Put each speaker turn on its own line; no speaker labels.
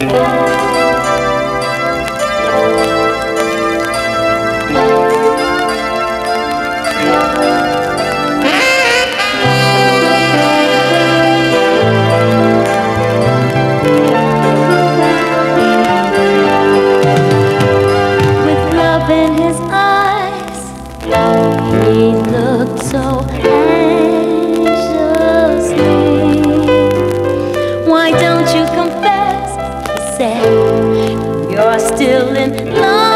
Why that you're still in love.